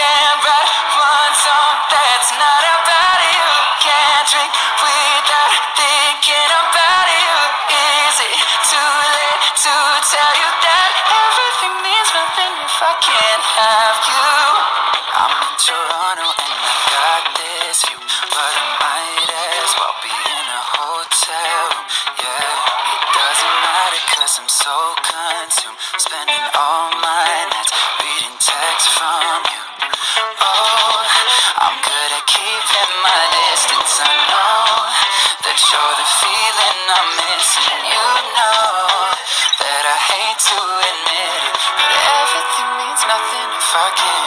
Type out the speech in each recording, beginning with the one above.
can't write one song that's not about you. Can't drink without thinking about you. Is it too late to tell you that everything means nothing if I can't I'm missing. You know that I hate to admit it, but everything means nothing if I can't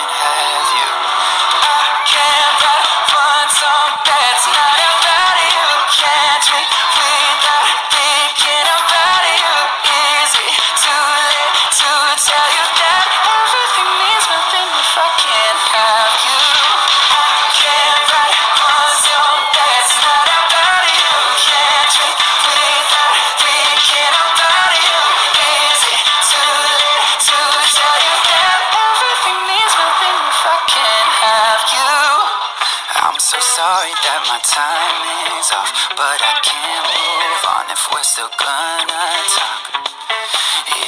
so sorry that my timing's off, but I can't move on if we're still gonna talk.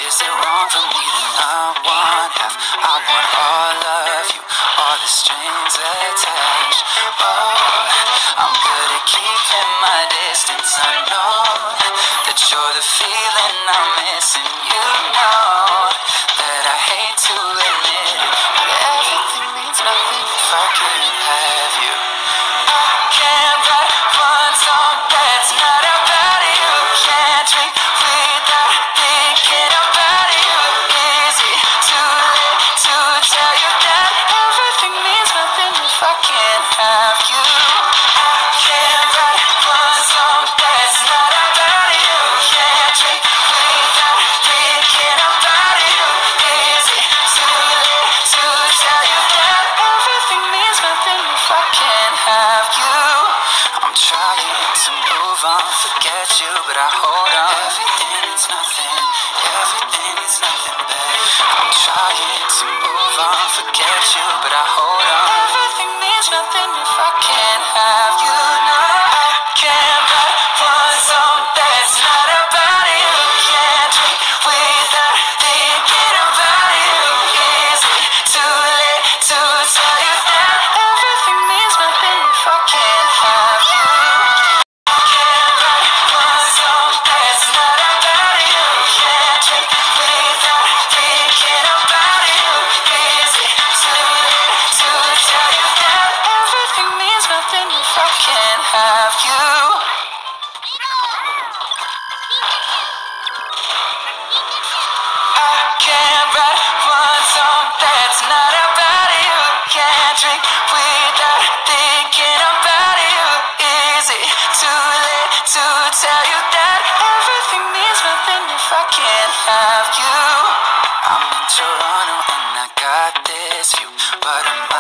Is it wrong for me to not want half? I want all of you, all the strings attached. Oh, I'm good at keeping my distance. I know that you're the feeling I'm missing. You know forget you, but I hold on. Everything is nothing, everything is nothing, babe. I'm trying to move on, forget you, but I hold on. Everything means nothing Toronto and I got this view, but I'm